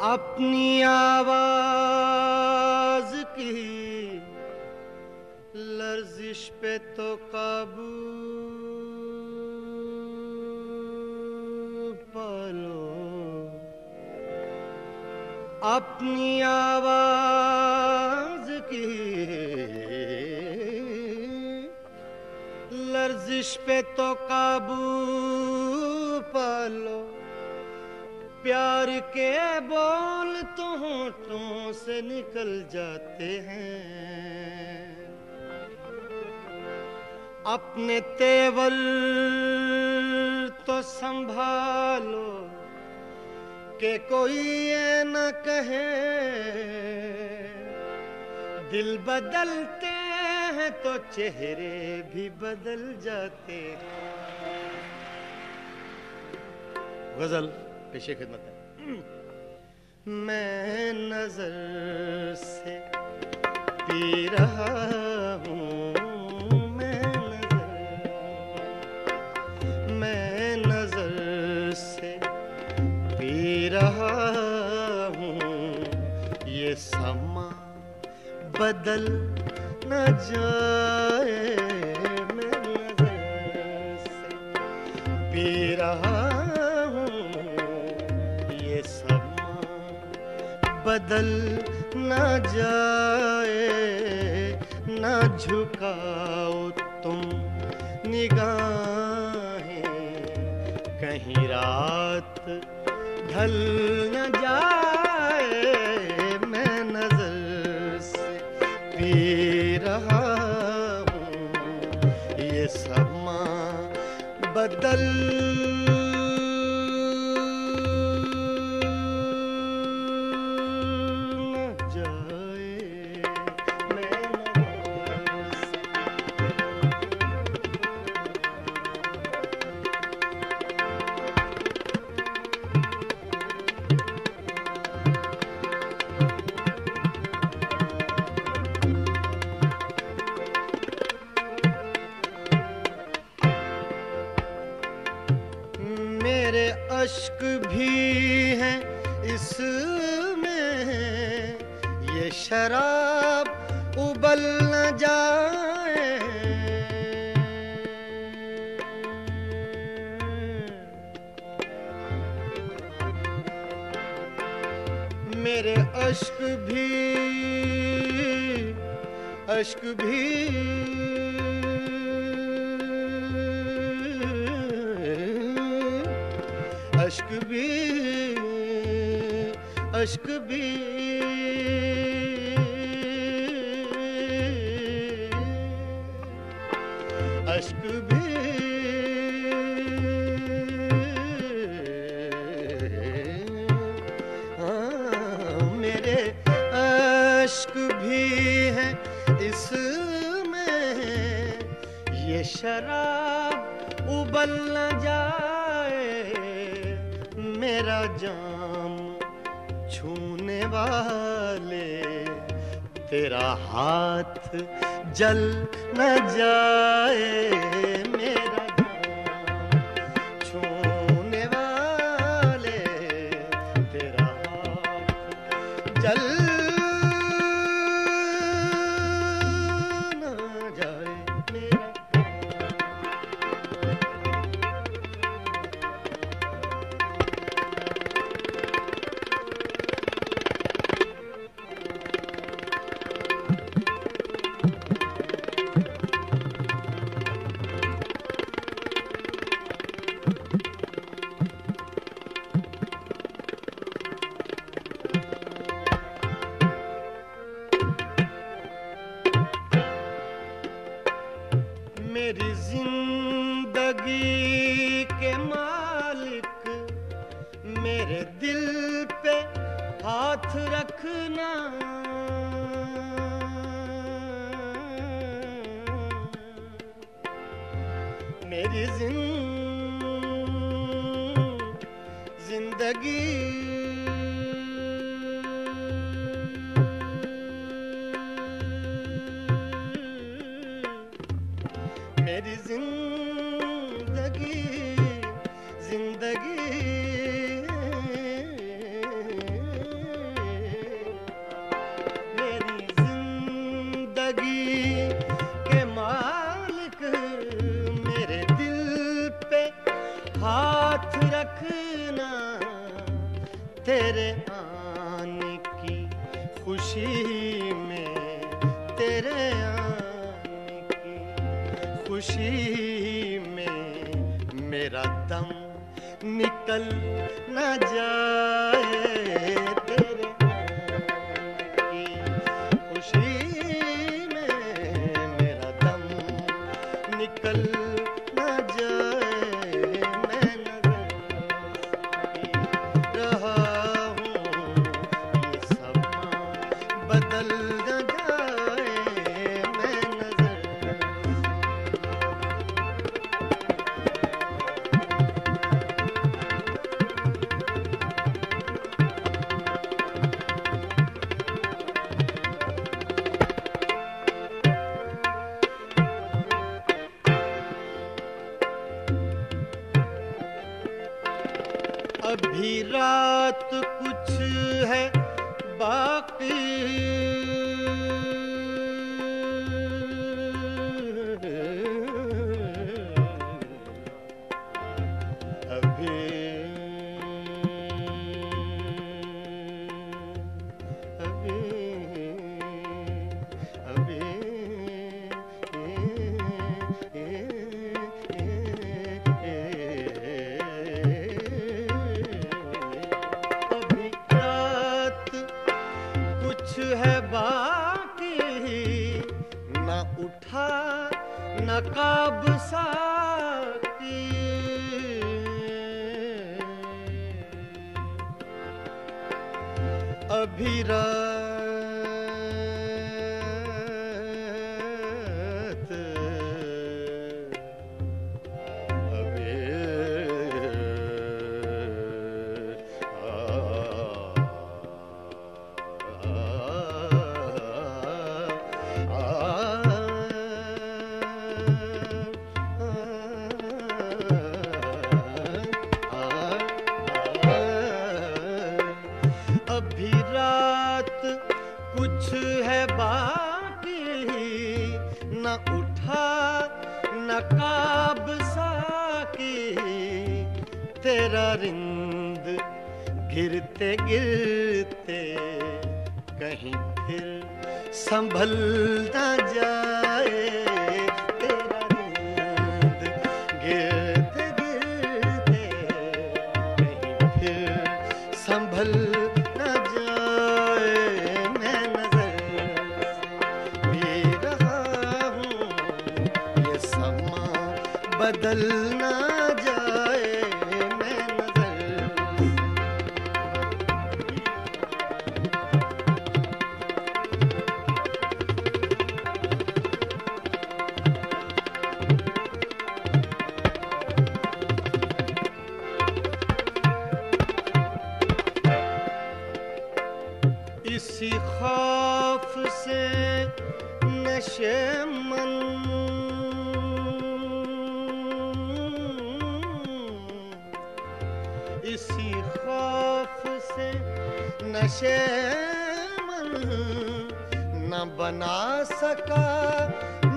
अपनी आवाज़ की लर्जिश पे तो काबू पालो। अपनी आवाज़ की लर्जिश पे तो काबू पालो। प्यार के बोल तो होठों से निकल जाते हैं। अपने तेवल तो संभालो के कोई ये न कहे। दिल बदलते हैं तो चेहरे भी बदल जाते हैं। गज़ल। पेशे खिदमत है। मैं नज़र से पी रहा हूँ नज़र मैं नज़र से पी रहा हूँ। ये समा बदल न जाए। बदल न जाए, न झुकाओ तुम निगाहें। कहीं रात ढल न जाए, मैं नज़र से पी रहा हूँ। ये समा बदल शराब उबल न जाए। मेरे अश्क भी अश्क भी। अश्क भी अश्क भी। मेरा जाम छूने वाले तेरा हाथ जल न जाए के मालिक मेरे दिल पे हाथ रखना। मेरी ज़िंदगी खुशी में मेरा दम निकल न जाए रात कुछ अभी न उठा नकाब साकी। तेरा रिंद गिरते गिरते कहीं फिर संभल न जाए। बदल न जाए मैं नज़र इसी खौफ से नशे मन नशे मन न बना सका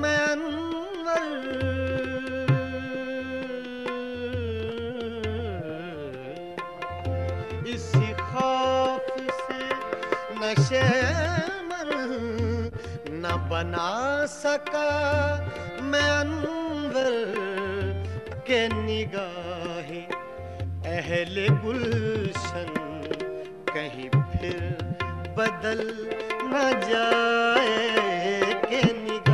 मैं अनवर। इसी खौफ से नशे मर न बना सका मैं अनवर। के निगाहे अहले गुलशन कहीं फिर बदल न जाए के निगाहे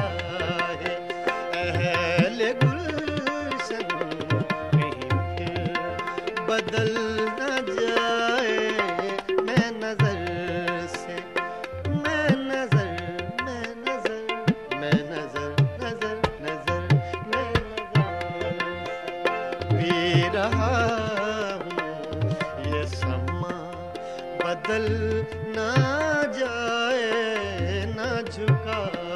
बदल ना जाए ना झुकाओ